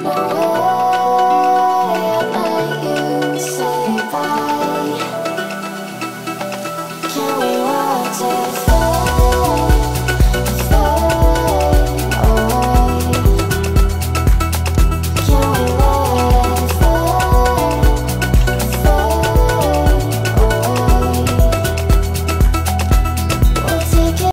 No